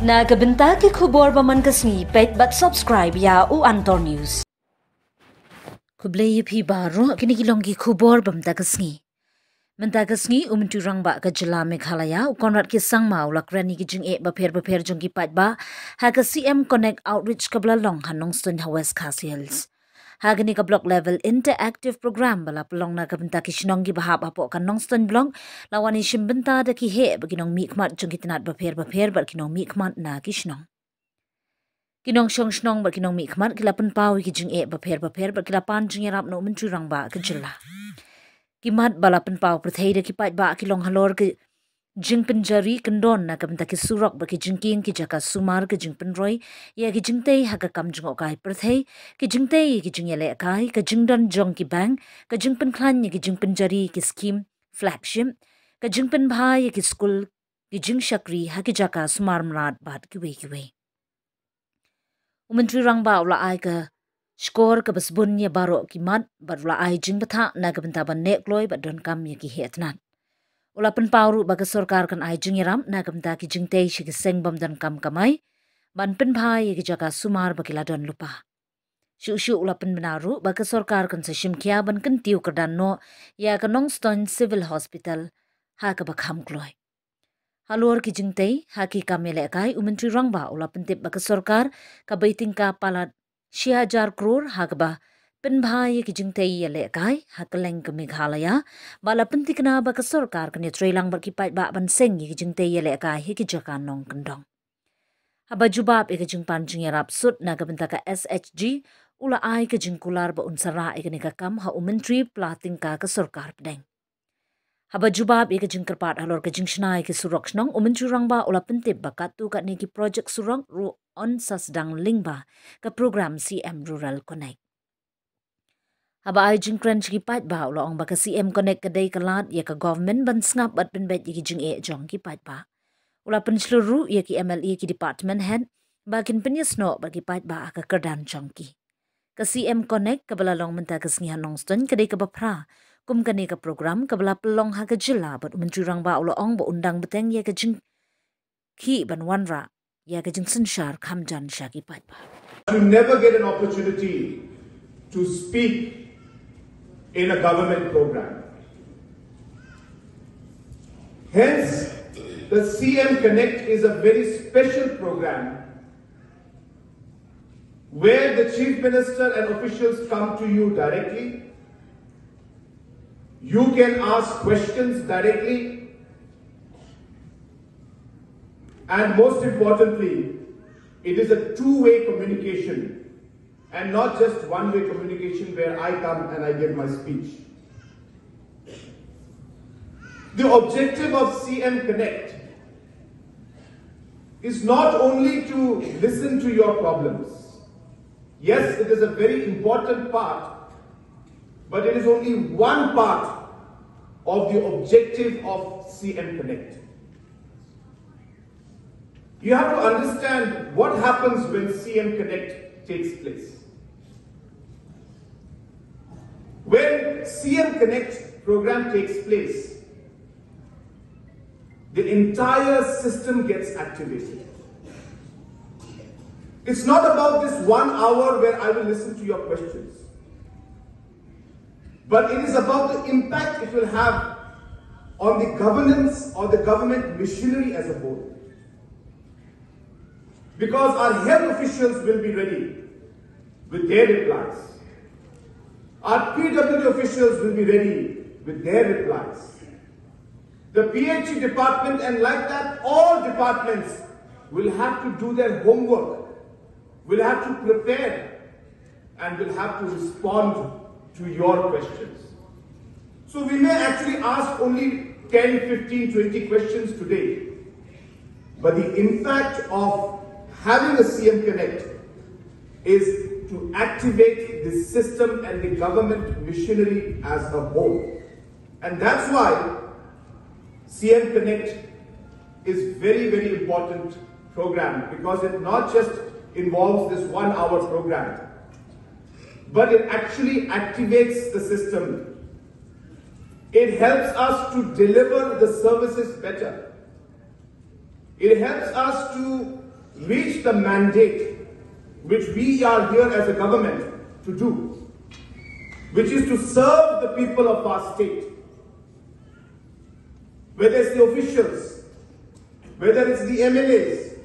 Nagabenta ke khubor ba man kasni pet but subscribe ya u Antor News. Kuble ye phi baro kini kilong ki khubor bam ta kasni. Menta kasni umuntu rang ba ka jila Meghalaya u konrat ki sang ma u lakrani ki jing e ba pher ba pher jong ki pat ba ha ka CM Connect Outreach kabla long hanong stun ha West Castles. Hagani ka block level interactive program bala pelong na kabenta ki shinong gi bahap apo kan nongston blong. Lawani shimbenta da ki he bagi nong mi kmat jong kitanat bapher bapher bar ki nong mi kmat na ki shinong. Kinong shong shnong bar kinong mi kmat ki lapan pau ki jing e bapher bapher bar ki lapan jing yarap no mentu rang ba ka jilla ki mat bala pan pau prathei da ki pat ba ki long halor ki jing penjari kendon na kabenta ki surok ba ki jingkin ki jaka sumar ki jing penroi ya ki jingte ha ka kam jung okai perthei ki jingte ki jing yele kai ka jingdon jong ki bang ka jing pen klan ki jing penjari ki scheme flagship ka jing pen bhai ki school ki jing shakri ha ki jaka sumar mrat bat ki we ki we umantri rang ba ula ai ka skor ka bas bun ya baro ki mat bar ula ai jing batha na ka benta ban nek loi ba don kam ya ki hetnan Ulapan pauru baga sorkar kan ai jingiram na kamta ki jingtei shi ki seng bam dan kam kamai ban pen bhai ki jaga sumar bakila don lupa. Shu shu ulapan menaru baga sorkar kan sa shimkia ban kan tiu kerdan no ya ka Nongstone Civil Hospital ha ka bakham kloi. Halur ki jingtei ha ki kamele kai umantri rangba ulapan tip baga sorkar ka baiting ka palat shia jar kror ha ka ba pen bhai ki jing tei le kai hakaleng ke meghalaya bala penti kena ba ka sarkar kene trailang bar ki pai ba ban seng ki jing tei kai hi ki jaka nong kendong. Haba jubab e ki jing pan jing yarap sut na ka benta ka shg ula ai ke jing kular ba unsara e ke ka kam ha umentri plating ka ka sarkar pedeng haba jubab e ke jing kerpat halor ke jing shnai ke surok shnong umentri rang ba ula penti ba ka tu ka ne ki project surong ru on sasdang lingba ka program cm rural connect Haba ai jing crunch ki pat ba lo ong ba ka CM connect ka dai kalat ya ka government ban snap bat bin bet ki jing e jong ki pat ba. Ula pen ru ya ki MLA ki department head ba kin pen ya sno ba ki pat ba ka kerdan jong ki. Ka CM connect ka bala long menta ka singi hanong stun ka dai ka ba pra kum ka ka program ka bala pelong ha ka jilla bat menjurang ba ulo ong ba undang beteng ya ka jing ki ban wanra ya ka jing senshar kam jan sha ki pat ba. You never get an opportunity to speak in a government program. Hence, the CM Connect is a very special program where the Chief Minister and officials come to you directly. You can ask questions directly. And most importantly, it is a two-way communication and not just one-way communication where I come and I give my speech. The objective of CM Connect is not only to listen to your problems. Yes, it is a very important part, but it is only one part of the objective of CM Connect. You have to understand what happens when CM Connect takes place. When CM Connect program takes place, the entire system gets activated. It's not about this one hour where I will listen to your questions. But it is about the impact it will have on the governance or the government machinery as a whole. Because our health officials will be ready with their replies. Our PWD officials will be ready with their replies. The PHE department and like that, all departments will have to do their homework, will have to prepare, and will have to respond to your questions. So we may actually ask only 10, 15, 20 questions today. But the impact of having a CM Connect is to activate the system and the government machinery as a whole. And that's why CM Connect is very, very important program because it not just involves this one hour program, but it actually activates the system. It helps us to deliver the services better. It helps us to reach the mandate which we are here as a government to do, which is to serve the people of our state. Whether it's the officials, whether it's the MLAs,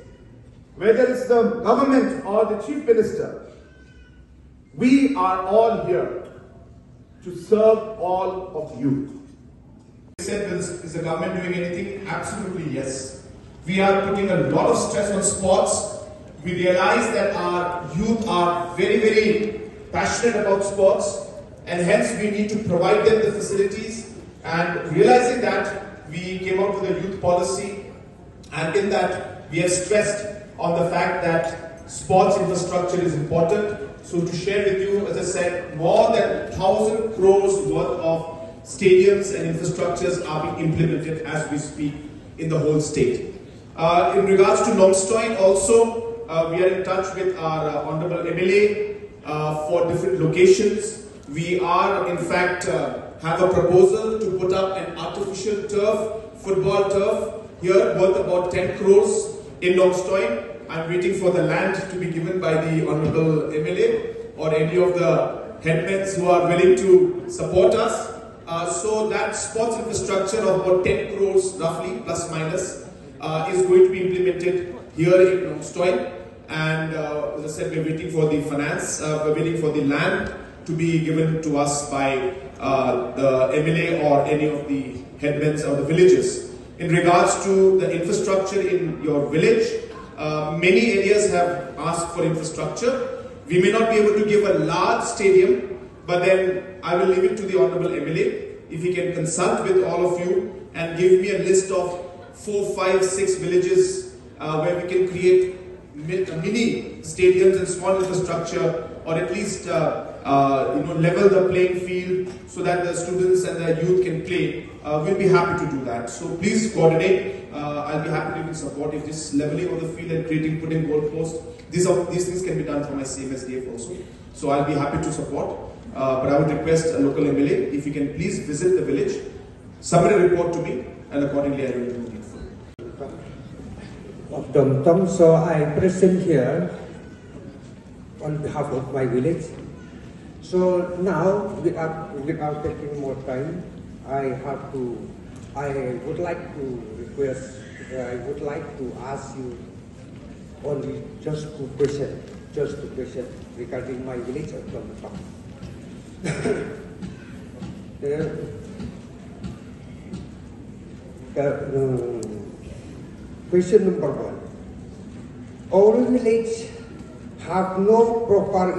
whether it's the government or the chief minister, we are all here to serve all of you. said, is the government doing anything? Absolutely yes. We are putting a lot of stress on sports. We realize that our youth are very, very passionate about sports and hence we need to provide them the facilities and realizing that we came out with a youth policy and in that we have stressed on the fact that sports infrastructure is important. So to share with you, as I said, more than 1,000 crores worth of stadiums and infrastructures are being implemented as we speak in the whole state. Uh, in regards to Nongstoin also, we are in touch with our uh, Honorable MLA uh, for different locations. We are in fact uh, have a proposal to put up an artificial turf, football turf here worth about 10 crores in Nongstoin. I'm waiting for the land to be given by the Honorable MLA or any of the headmen who are willing to support us. Uh, so that sports infrastructure of about 10 crores roughly, plus minus, uh, is going to be implemented here in Nongstoin. And uh, as I said, we're waiting for the finance, uh, we're waiting for the land to be given to us by uh, the MLA or any of the headmen of the villages. In regards to the infrastructure in your village, uh, many areas have asked for infrastructure. We may not be able to give a large stadium but then I will leave it to the Honorable MLA if he can consult with all of you and give me a list of four, five, six villages uh, where we can create mini stadiums and small infrastructure or at least uh, uh, you know level the playing field so that the students and the youth can play. Uh, we'll be happy to do that. So please coordinate. Uh, I'll be happy to support if this leveling of the field and creating, putting goalposts. These, are, these things can be done from my CMSDF also. So I'll be happy to support. Uh, but I would request a local MLA, if you can please visit the village, submit a report to me, and accordingly I will do. Of Dom Tom, so I present here on behalf of my village. So now, without, without taking more time, I have to, I would like to request, I would like to ask you only just two questions, just two questions regarding my village of Dom Tom the, uh, question number one. Our village have no proper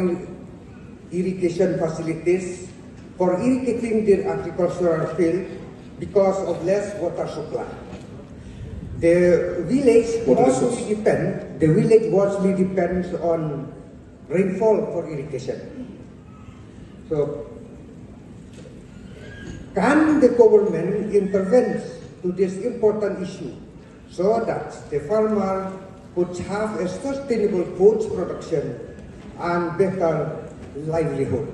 irrigation facilities for irrigating their agricultural field because of less water supply. The village mostly depend, the village mostly depends on rainfall for irrigation. So, can the government intervene to this important issue so that the farmer could have a sustainable food production and better livelihood?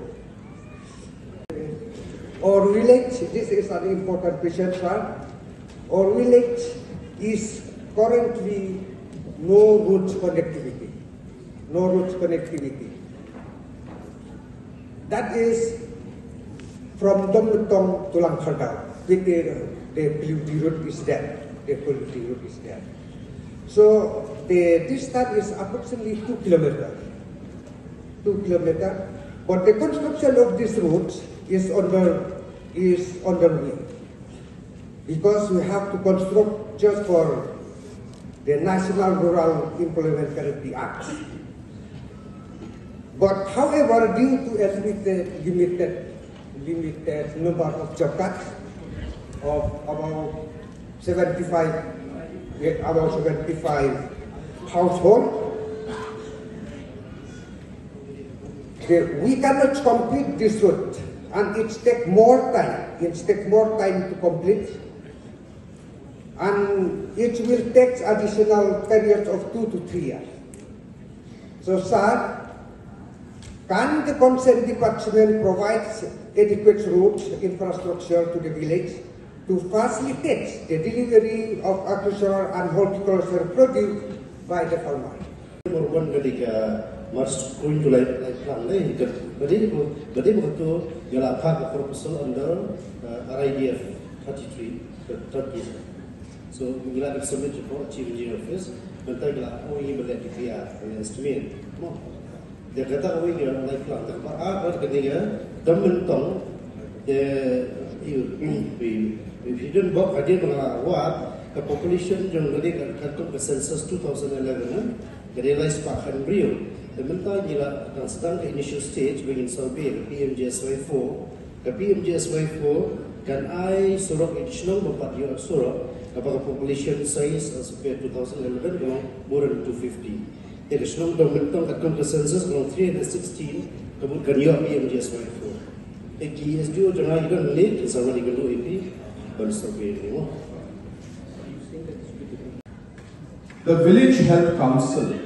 Our village, this is an important question, sir. Our village is currently no road connectivity. No road connectivity. That is from Domutong to Langkardao. Uh, the, the polluting route is there. The polluting route is there. So the distance is approximately two kilometers. Two kilometers. But the construction of this route is under is underway. Because we have to construct just for the National Rural Guarantee Act. But however, due to a limited, limited, limited number of job cards of about 75, about 75 households, we cannot complete this route and it takes more time. It takes more time to complete and it will take additional periods of two to three years. So, sir, can the concerned department provide adequate roads infrastructure to the village to facilitate the delivery of agricultural and horticultural produce by the farmer? Morban ketika Mars Kuin Julai Plan ni berarti berarti begitu gala phak proposal under RIDF 33 the third year. So gala nak submit report chief engineer office bentar gala oh ini boleh kita estimate. Mo. Dia kata oh ini mulai plan tak apa ketika temen tong the you if you don't work hadir mengawat the population yang tadi kan kan census 2011 realize pakan brio sementara gila dan sedang ke initial stage begin survey ke PMJSY4 ke PMJSY4 kan I surok additional mempat you surok apakah population size as of 2011 kalau more than 250 jadi senang dah mentang kat kan census kalau 316 kemudian you PMJSY4 Eki SDO jangan kita late sama dengan OAP The Village Health Council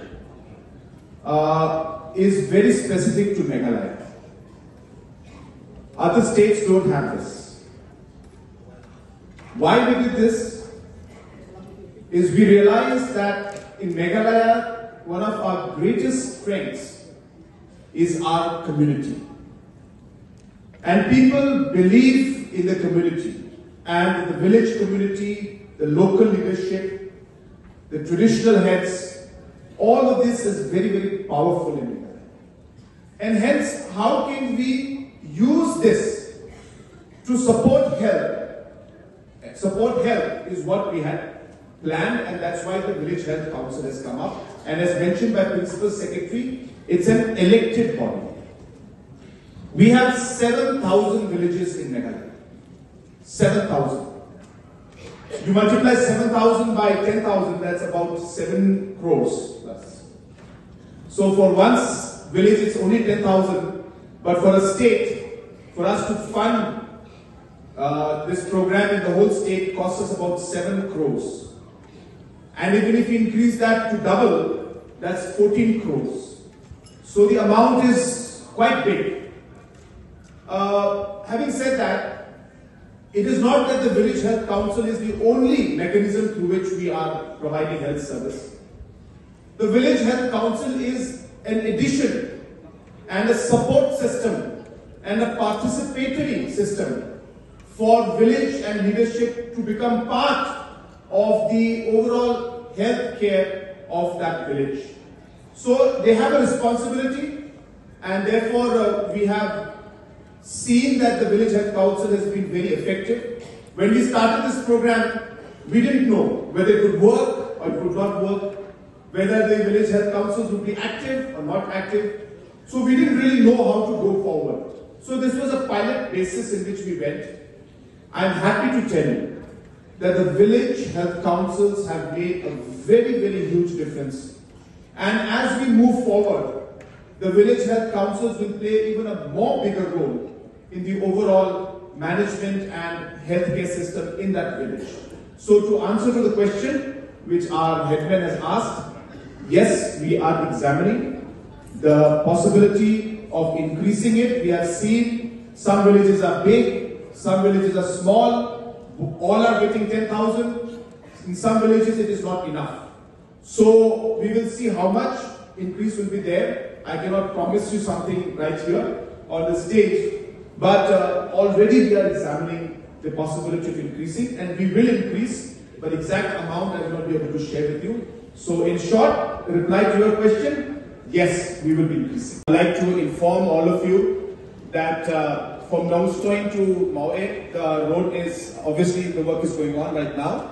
uh, is very specific to Meghalaya. Other states don't have this. Why we did this is we realized that in Meghalaya, one of our greatest strengths is our community. And people believe in the community and the village community, the local leadership, the traditional heads, all of this is very, very powerful in India. And hence, how can we use this to support health? Support health is what we had planned, and that's why the Village Health Council has come up. And as mentioned by Principal Secretary, it's an elected body. We have 7,000 villages in Meghalaya. 7,000. You multiply 7,000 by 10,000, that's about 7 crores plus. So for one's village, it's only 10,000. But for a state, for us to fund uh, this program in the whole state costs us about 7 crores. And even if you increase that to double, that's 14 crores. So the amount is quite big. Uh, having said that, it is not that the Village Health Council is the only mechanism through which we are providing health service. The Village Health Council is an addition and a support system and a participatory system for village and leadership to become part of the overall health care of that village. So they have a responsibility and therefore uh, we have seen that the Village Health Council has been very effective. When we started this program, we didn't know whether it would work or it would not work, whether the Village Health Councils would be active or not active. So we didn't really know how to go forward. So this was a pilot basis in which we went. I'm happy to tell you that the village health councils have made a very, very huge difference. And as we move forward, the village health councils will play even a more bigger role in the overall management and healthcare system in that village. So to answer to the question which our headman has asked, yes, we are examining the possibility of increasing it. We have seen some villages are big, some villages are small, all are getting 10,000. In some villages it is not enough. So we will see how much increase will be there. I cannot promise you something right here on the stage, but uh, already we are examining the possibility of increasing and we will increase, but exact amount I will not be able to share with you. So in short, the reply to your question, yes, we will be increasing. I'd like to inform all of you that uh, from Nongstoin to Mauet, the road is, obviously the work is going on right now.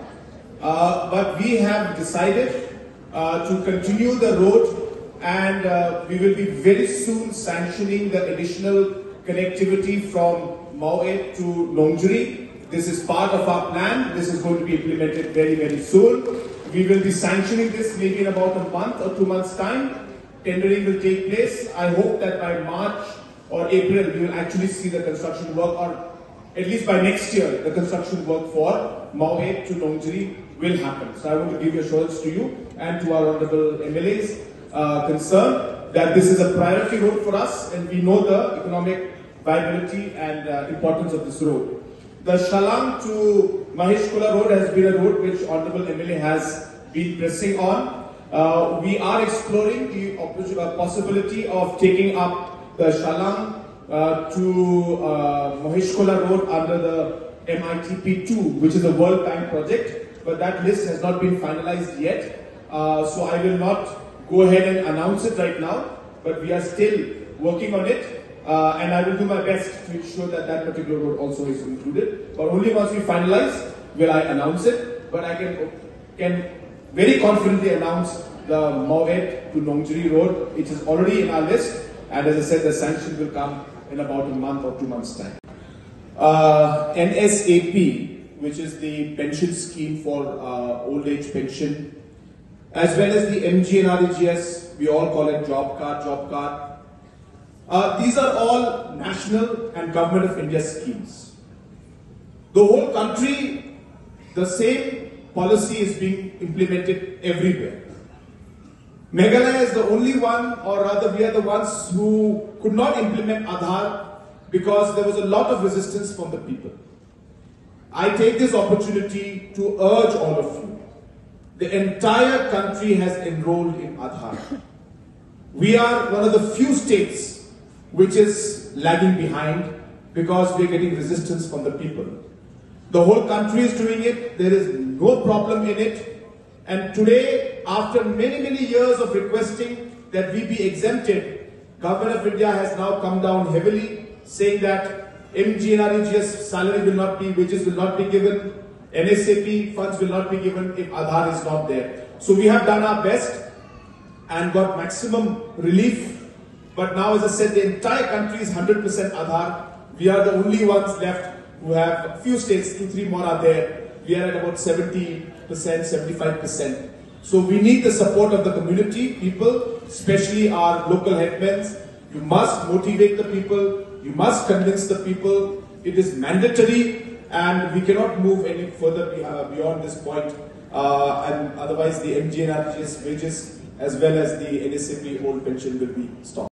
Uh, but we have decided uh, to continue the road and uh, we will be very soon sanctioning the additional connectivity from Mauet to Longjuri. This is part of our plan. This is going to be implemented very, very soon. We will be sanctioning this maybe in about a month or two months' time. Tendering will take place. I hope that by March or April, we will actually see the construction work, or at least by next year, the construction work for Mauet to Longjuri will happen. So I want to give assurance to you and to our honorable MLAs uh, concerned that this is a priority road for us and we know the economic viability and uh, importance of this road. The Shalang to Maheshkula road has been a road which Honorable MLA has been pressing on. uh, we are exploring the uh, possibility of taking up the Shalang uh, to uh, Maheshkola Road under the MITP2, which is a World Bank project, but that list has not been finalized yet. Uh, so I will not go ahead and announce it right now, but we are still working on it. Uh, and I will do my best to ensure that that particular road also is included. But only once we finalize will I announce it. But I can, can very confidently announce the Mawed to Nongjiri road. It is already in our list. And as I said, the sanction will come in about a month or two months' time. Uh, NSAP, which is the pension scheme for uh, old age pension, as well as the MGNREGS, we all call it job card, job card. Uh, these are all national and government of India schemes. The whole country, the same policy is being implemented everywhere. Meghalaya is the only one, or rather we are the ones who could not implement Aadhaar because there was a lot of resistance from the people. I take this opportunity to urge all of you. The entire country has enrolled in Aadhaar. We are one of the few states which is lagging behind because we are getting resistance from the people. The whole country is doing it. There is no problem in it. And today, after many, many years of requesting that we be exempted, Government of India has now come down heavily, saying that MGNREGS salary will not be, wages will not be given, NSAP funds will not be given if Aadhaar is not there. So we have done our best and got maximum relief. But now, as I said, the entire country is 100% Aadhaar. We are the only ones left who have a few states, two, three more are there. We are at about 70%, 75%. So we need the support of the community, people, especially our local headmen. You must motivate the people. You must convince the people. It is mandatory and we cannot move any further beyond this point. Uh, and otherwise the MGNREGS wages as well as the NSAP old pension will be stopped.